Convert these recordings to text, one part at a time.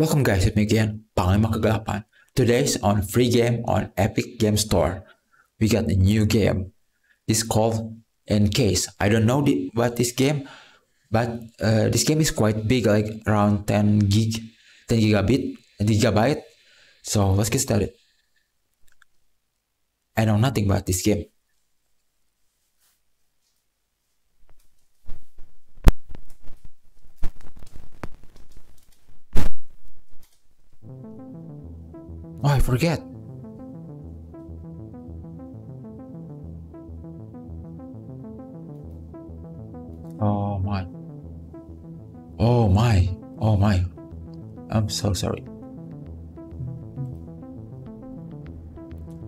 Welcome guys, it's me again, Panglima Kegelapan. Today's on free game on Epic Game Store. We got a new game. It's called Encased. I don't know the, what this game, but uh, this game is quite big, like around 10 gig, 10 gigabit, 10 gigabyte. So let's get started. I know nothing about this game. Oh, I forget. Oh my. Oh my. Oh my. I'm so sorry.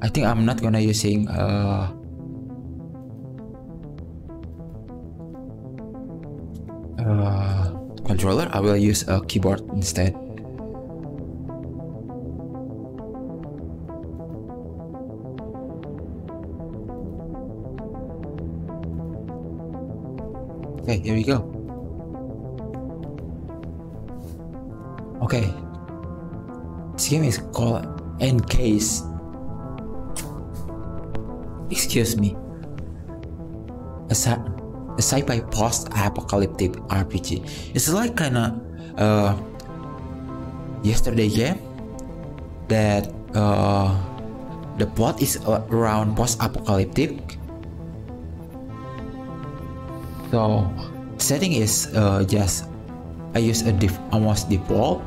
I think I'm not gonna using uh uh controller. I will use a keyboard instead. Okay, here we go. Okay. This game is called Encased. Excuse me. A, sci- a sci-fi post-apocalyptic RPG. It's like kinda uh yesterday game that uh the plot is around post-apocalyptic so setting is uh, just I use a def almost default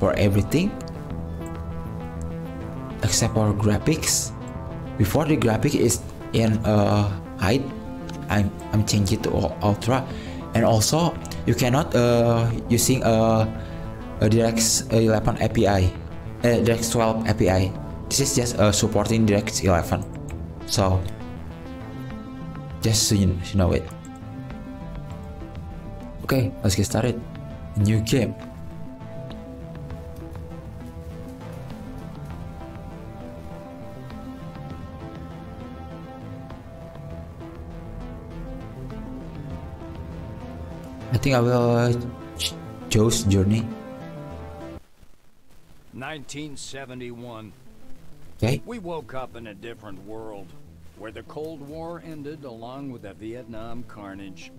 for everything except for graphics. Before the graphic is in uh, height, I'm I'm changing to ultra, and also you cannot uh, using a, a DirectX 11 API, uh, DirectX 12 API. This is just uh, supporting DirectX 11. So just so you know it. Okay, let's get started. New game. I think I will uh, choose Journey. 1971. Okay. We woke up in a different world, where the Cold War ended along with the Vietnam carnage.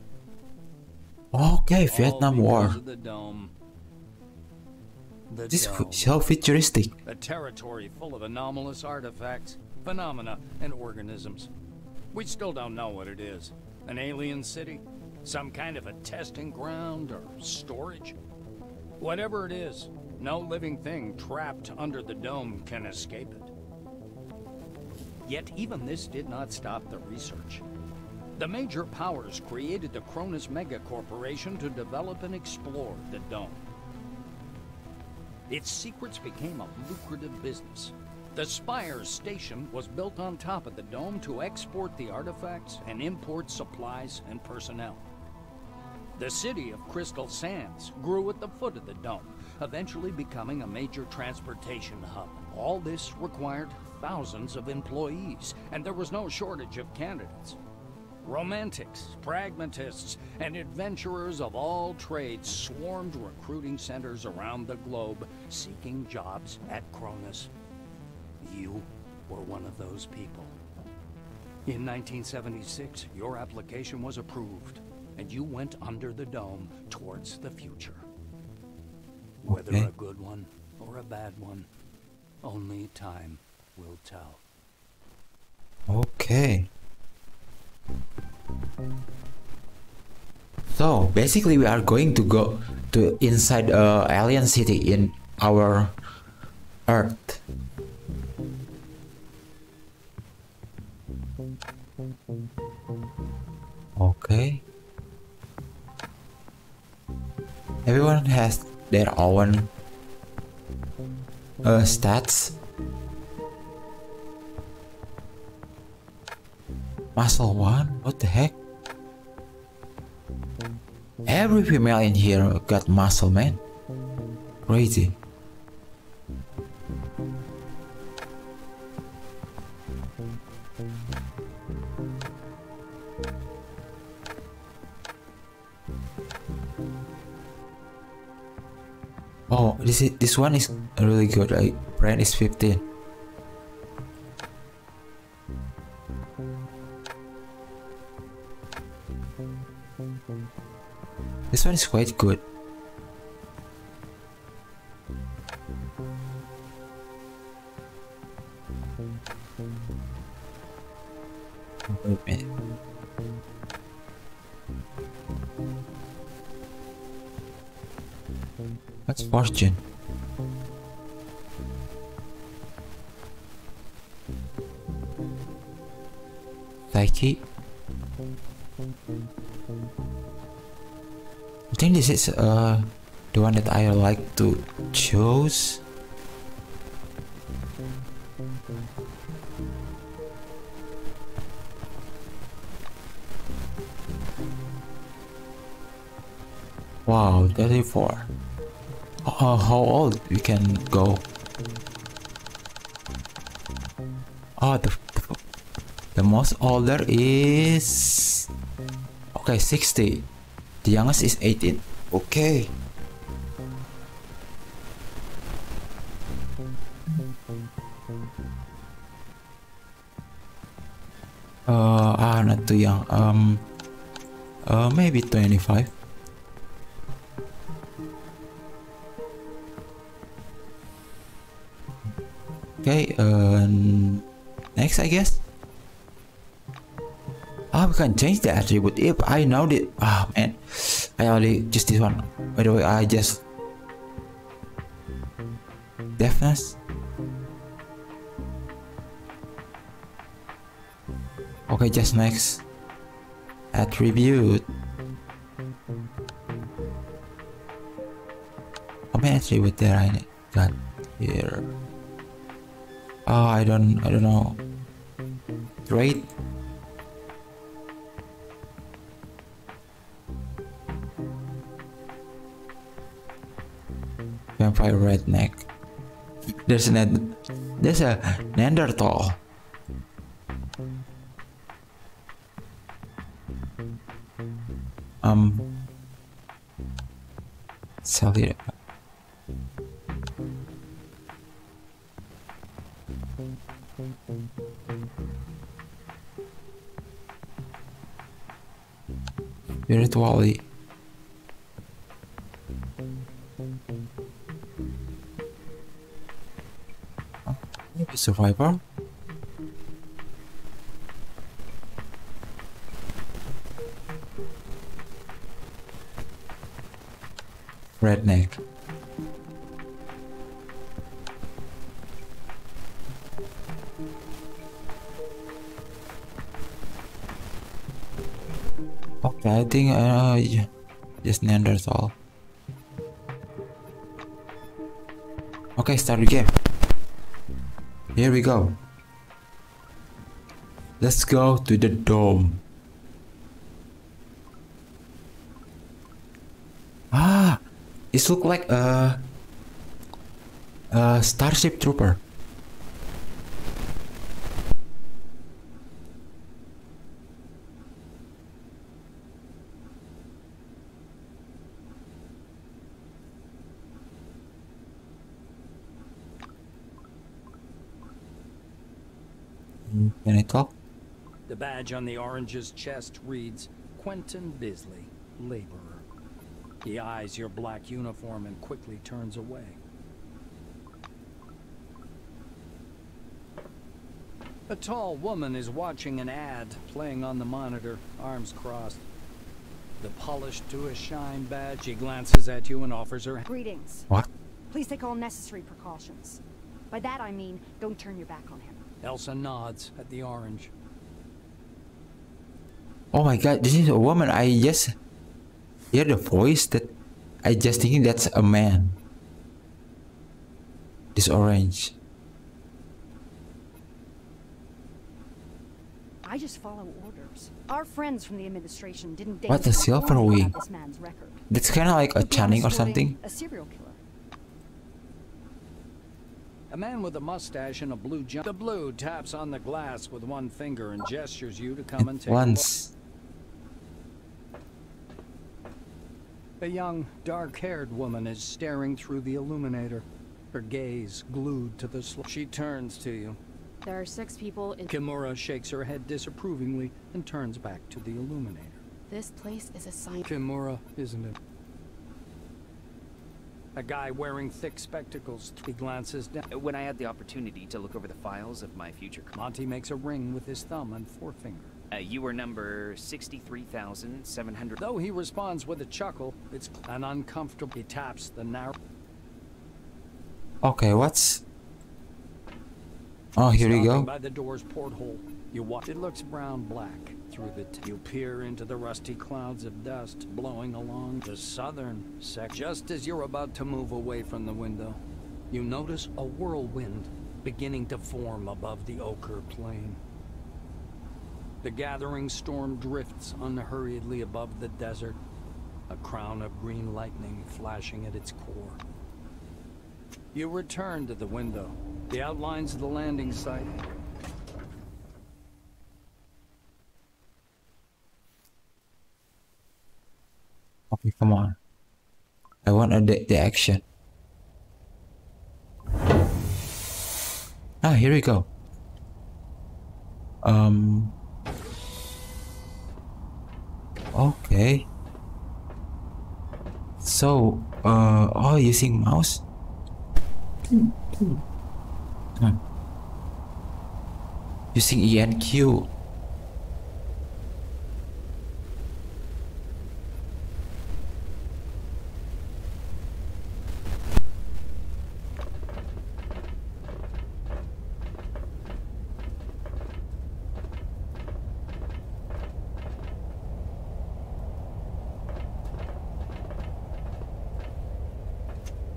Okay, Vietnam War. The dome. The This is so futuristic. A territory full of anomalous artifacts, phenomena, and organisms. We still don't know what it is. An alien city? Some kind of a testing ground or storage? Whatever it is, no living thing trapped under the dome can escape it. Yet even this did not stop the research. The major powers created the Cronus Mega Corporation to develop and explore the dome. Its secrets became a lucrative business. The Spires station was built on top of the dome to export the artifacts and import supplies and personnel. The city of Crystal Sands grew at the foot of the dome, eventually becoming a major transportation hub. All this required thousands of employees, and there was no shortage of candidates. Romantics, pragmatists, and adventurers of all trades swarmed recruiting centers around the globe seeking jobs at Cronus. You were one of those people. In 1976, your application was approved, and you went under the dome towards the future. Whether Okay. a good one or a bad one, only time will tell. Okay. So basically, we are going to go to inside a alien city in our Earth. Okay. Everyone has their own uh, stats. Muscle one? What the heck? Every female in here got muscle, man. Crazy. Oh, this is this one is really good. Like brand is 15. One is quite good. Wait. What's fortune? Psyche. This is uh the one that I like to choose. Wow, 34. Uh, how old we can go? Oh, the, the, the most older is... Okay, 60. The youngest is 18. Okay. Uh, ah, not too young. Um, uh, maybe 25. Okay, uh, next I guess. Ah, we can change the attribute if I know it. Ah, man, I only just this one. By the way, I just deafness. Okay, just next attribute. How many attribute there I got here? Oh, I don't, I don't know. Great. Vampire redneck. There's an, there's a Neanderthal. Um, sell it. Maybe survivor. Redneck. Okay, I think uh, yeah, just Neanderthal. Okay, start the game. Here we go. Let's go to the dome. Ah, it look like a, a starship trooper. Can talk? The badge on the orange's chest reads Quentin Bisley, laborer. He eyes your black uniform and quickly turns away. A tall woman is watching an ad playing on the monitor, arms crossed. The polished to a shine badge, he glances at you and offers her Greetings. What? Please take all necessary precautions. By that I mean, don't turn your back on him. Elsa nods at the orange. Oh my god, this is a woman. I just hear the voice that I just thinking that's a man. This orange. I just follow orders. Our friends from the administration didn't What, the deign to silver wing? This man's record. That's kind of like a Could be on Channing or something. A serial killer. A man with a mustache and a blue jump. The blue taps on the glass with one finger and gestures you to come and take a look. Once. A young, dark-haired woman is staring through the illuminator, her gaze glued to the sl- She turns to you. There are six people in- Kimura shakes her head disapprovingly and turns back to the illuminator. This place is a sign- Kimura, isn't it? A guy wearing thick spectacles. He glances down. When I had the opportunity to look over the files of my future c- Monty makes a ring with his thumb and forefinger. uh, you were number 63,700. Though he responds with a chuckle, it's an uncomfortable. He taps the narrow. Okay, what's... Oh, here we go. By the door's porthole, you watch. It looks brown black through the. You peer into the rusty clouds of dust blowing along the southern section. Just as you're about to move away from the window, you notice a whirlwind beginning to form above the ochre plain. The gathering storm drifts unhurriedly above the desert, a crown of green lightning flashing at its core. You return to the window. The outlines of the landing site. Come on. I want a the, the action. Ah, here we go. Um. Okay. So, uh, oh, using mouse. Hmm. Using ENQ.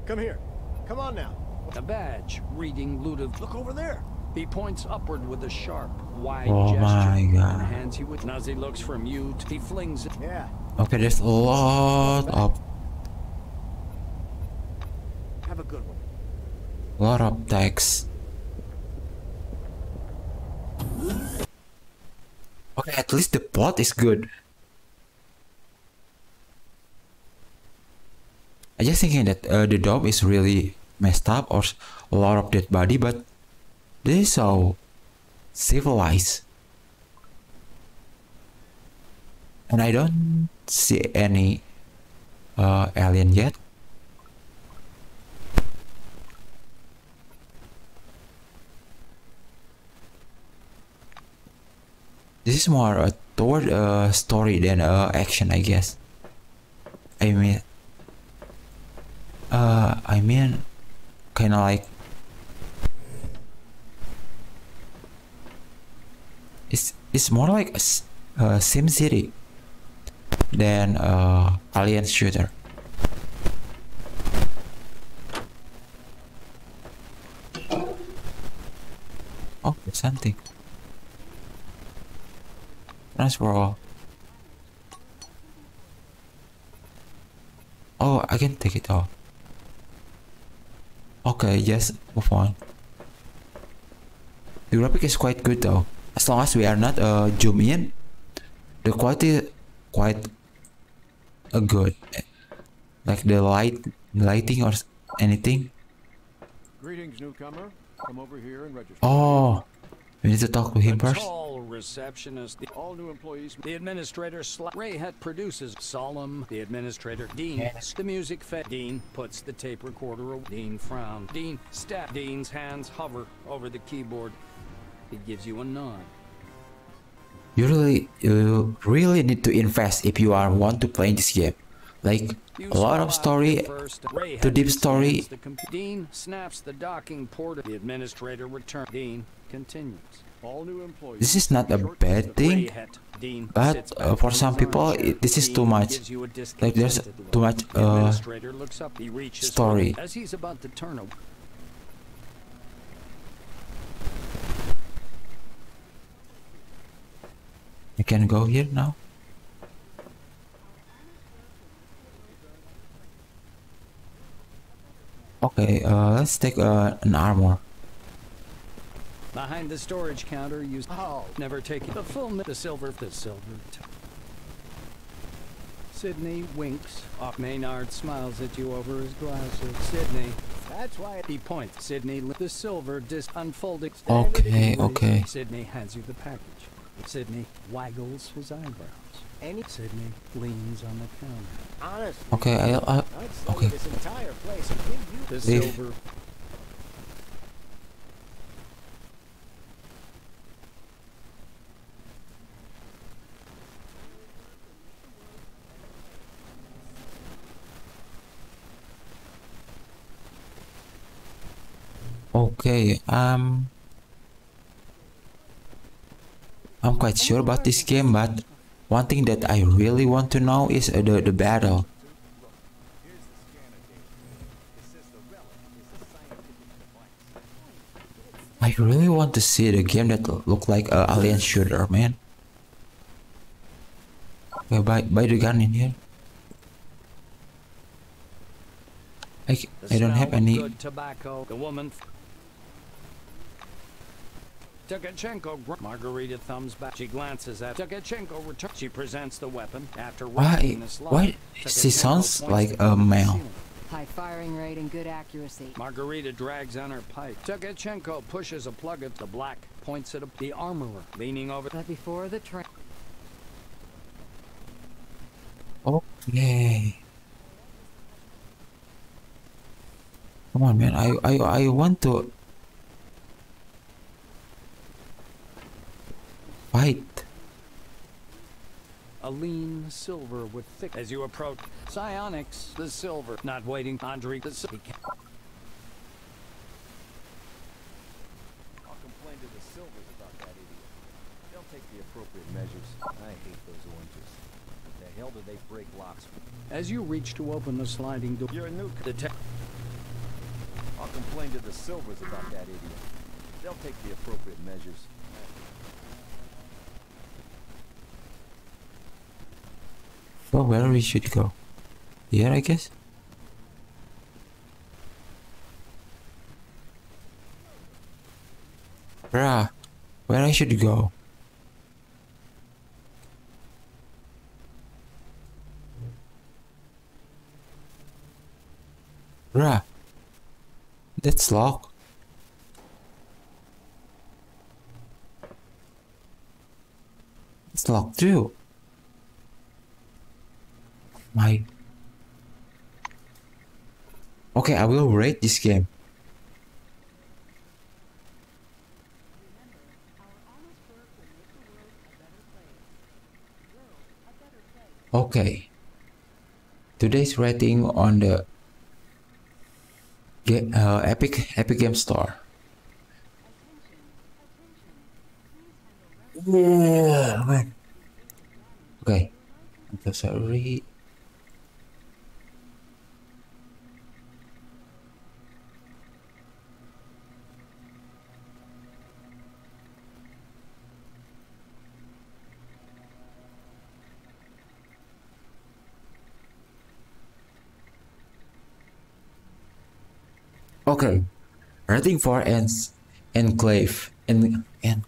Come here. Come on now. A badge reading Ludovic. Look over there. He points upward with a sharp, wide Oh gesture my God. and hands you it. As he looks from you, to, he flings it. Yeah. Okay, there's a lot of Have a good one. lot of text. Okay, at least the plot is good. I just thinking that uh, the dog is really messed up or a lot of dead body, but they so civilized. And I don't see any uh, alien yet. This is more a toward a story than a action, I guess. I mean, uh, I mean, kind of like it's it's more like a, a Sim City than a alien shooter. Oh, something. Transfer all. Oh, I can take it off. Okay, yes, move on. The graphic is quite good though. As long as we are not uh, zoom in, the quality quite uh, good. Like the light, lighting or anything. Greetings, newcomer. Come over here and register. Oh, we need to talk to him first. Receptionist. The, All new employees. the administrator. Sla- Rayhet produces solemn. The administrator. Dean. The music. Fe- Dean puts the tape recorder. away. Dean frown, Dean step. Dean's hands hover over the keyboard. He gives you a nod. You really, you really need to invest if you are want to play this game. Like a lot of story, your first- Rayhead to deep story. Dean snaps the docking port. The administrator returns. Dean continues. This is not a bad thing. But, uh, for some people, it- this is too much. Like there's too much uh, story. You can go here now. Okay, uh, let's take uh, an armor. Behind the storage counter, you oh. never take the full the silver the silver. Sydney winks. Off Maynard smiles at you over his glasses. Sydney. That's why he points. Sydney, the silver disc unfolding. Okay, okay. Sydney hands you the package. Sydney waggles his eyebrows. Any Sydney leans on the counter. Honest. Okay, I, I I'd okay. this entire place and give you The Leave. silver Okay, um, I'm quite sure about this game, but one thing that I really want to know is uh, the the battle. I really want to see the game that look like a alien shooter, man. Okay, buy buy the gun in here. I, I don't have any. Good tobacco. The woman. Tukachenko. Margarita thumbs back. She glances at Tukachenko. Return. She presents the weapon after Why? rocking. Why? She sounds like a male. High firing rate and good accuracy. Margarita drags on her pipe. Tukachenko pushes a plug at the black. Points at the armorer leaning over. But before the train. Okay. Come on, man. I I I want to fight. A lean silver with thick. As you approach, psionics, the silver. Not waiting, Andre, the silver. I'll complain to the Silvers about that idiot. They'll take the appropriate measures. I hate those oranges. The hell do they break locks for? As you reach to open the sliding door, You're a new. the I'll complain to the Silvers about that idiot. They'll take the appropriate measures. So where we should go? Here, I guess. Bruh, where I should go? Bruh, that's locked. It's locked too. Okay, I will rate this game. Okay. Today's rating on the uh, Epic Epic Game Store. Yeah, man. Okay. I'm so sorry. Okay, rating for ens enclave and and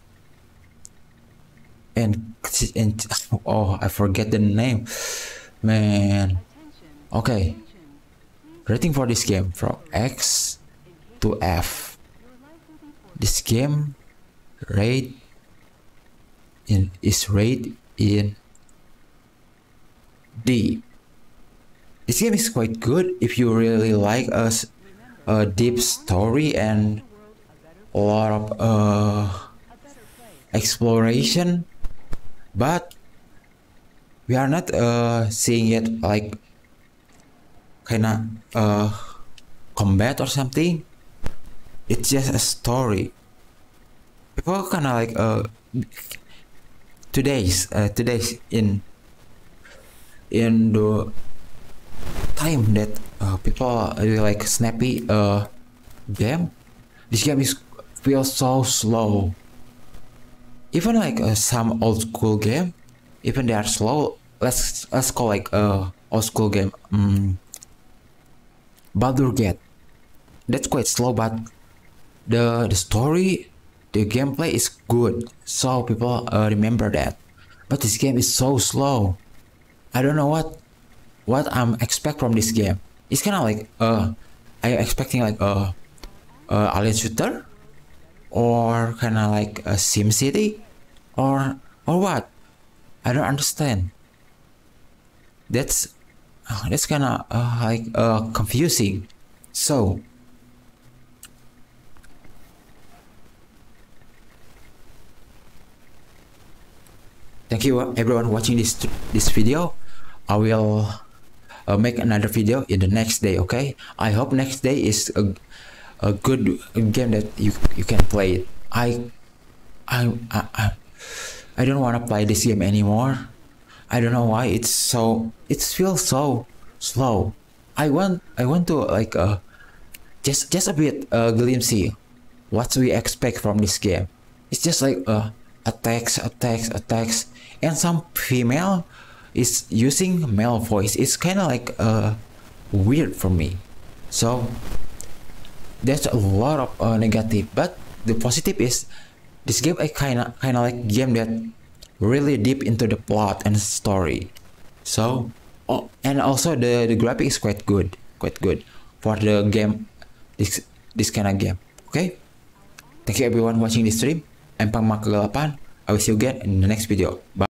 and and oh I forget the name, man. Okay, rating for this game from X to F. This game rate in is rate in D. This game is quite good if you really like us a deep story and a lot of uh, exploration. But we are not uh, seeing it like kinda uh, combat or something. It's just a story. People kinda like uh, today's uh, today's in in the time that uh, people are really like snappy uh game this game is feels so slow. Even like uh, some old school game even they are slow. Let's let's call like uh old school game um, Baldur Gate. That's quite slow but the the story the gameplay is good. So people uh, remember that. But this game is so slow. I don't know what what I'm expect from this game. It's kind of like uh, are you expecting like a, a alien shooter, or kind of like a Sim City, or or what? I don't understand. That's that's kind of uh, like uh, confusing. So thank you everyone watching this this video i will uh, make another video in the next day okay? I hope next day is a, a good game that you you can play it. I i i, I, don't want to play this game anymore. I don't know why it's so it feels so slow. I want i want to like uh just just a bit uh glimpse what we expect from this game. It's just like uh attacks attacks attacks and some female is using male voice. It's kind of like uh weird for me. So there's a lot of uh, negative but the positive is this game a kind of kind of like game that really deep into the plot and story. So oh, and also the the graphic is quite good quite good for the game this this kind of game. Okay? Thank you everyone watching this stream. I'm Pang Mark 8 I will see you again in the next video. Bye